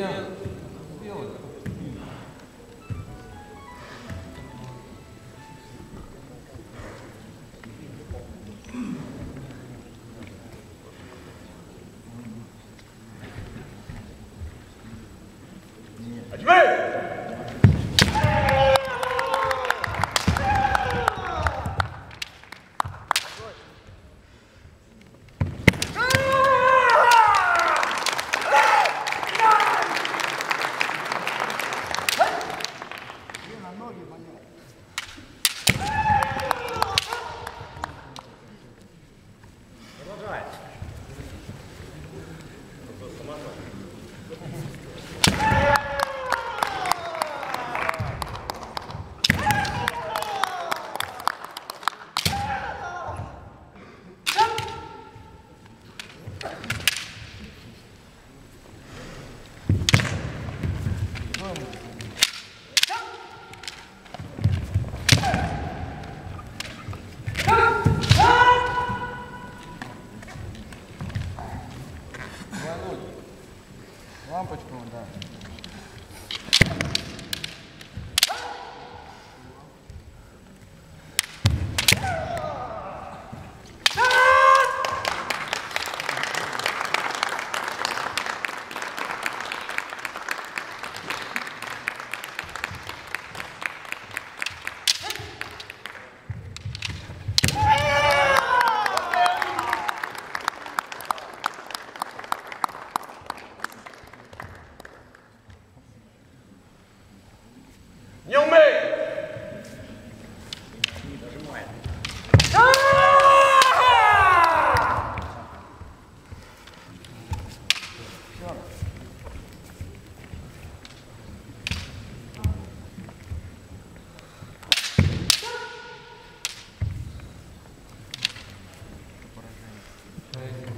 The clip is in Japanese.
Yeah. Advance! Лампочку, да. Amen.